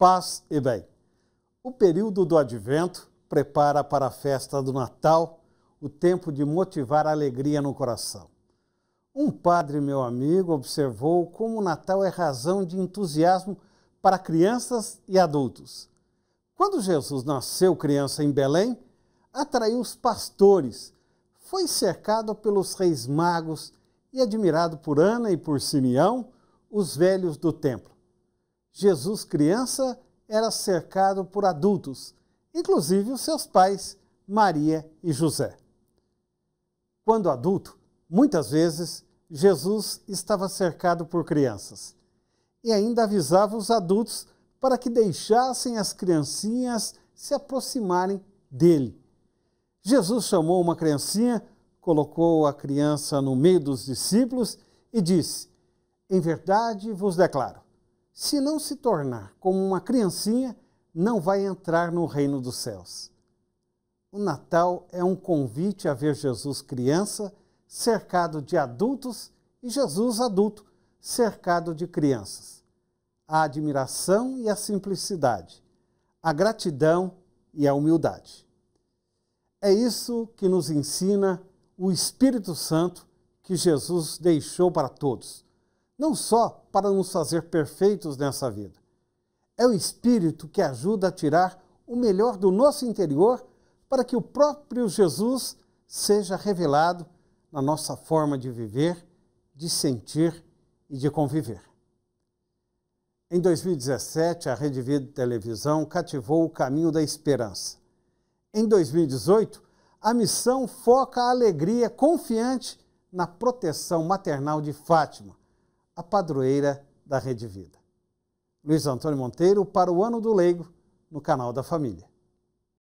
paz e bem. O período do advento prepara para a festa do Natal o tempo de motivar a alegria no coração. Um padre, meu amigo, observou como o Natal é razão de entusiasmo para crianças e adultos. Quando Jesus nasceu criança em Belém, atraiu os pastores, foi cercado pelos reis magos e admirado por Ana e por Simeão, os velhos do templo. Jesus, criança, era cercado por adultos, inclusive os seus pais, Maria e José. Quando adulto, muitas vezes Jesus estava cercado por crianças e ainda avisava os adultos para que deixassem as criancinhas se aproximarem dele. Jesus chamou uma criancinha, colocou a criança no meio dos discípulos e disse: Em verdade vos declaro, se não se tornar como uma criancinha, não vai entrar no reino dos céus. O Natal é um convite a ver Jesus criança, cercado de adultos, e Jesus adulto, cercado de crianças. A admiração e a simplicidade, a gratidão e a humildade. É isso que nos ensina o Espírito Santo que Jesus deixou para todos, não só para nos fazer perfeitos nessa vida. É o Espírito que ajuda a tirar o melhor do nosso interior para que o próprio Jesus seja revelado na nossa forma de viver, de sentir e de conviver. Em 2017, a Rede Vida Televisão cativou o caminho da esperança. Em 2018, a missão foca a alegria confiante na proteção maternal de Fátima, a padroeira da Rede Vida. Luiz Antônio Monteiro para o Ano do Leigo, no canal da Família.